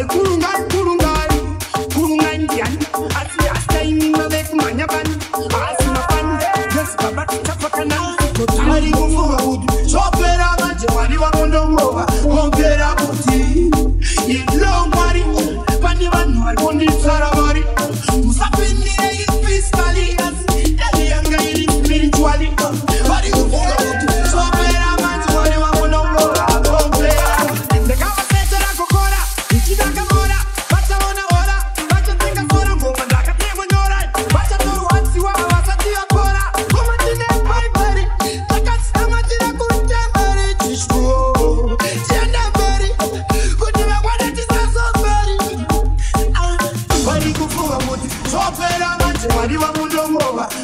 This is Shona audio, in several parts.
like woo.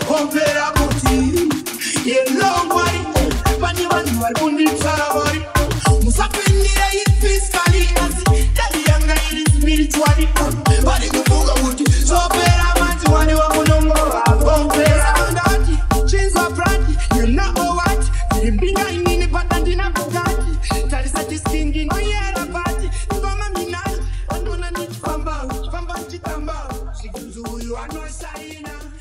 kombera kuti yenongwai pane vanhu vari kunditaurai musapindira ipiskali asi dani yanga iri spirituari vari kufunga kuti zopera madziwane wamunongova komberaondati chinzwa brad yena owat iri mbinga inini padandina mukati tarisa chisingin oyera bati ivama minai anona nichifamba chifamba chitamba zvigunzuuyu anosaina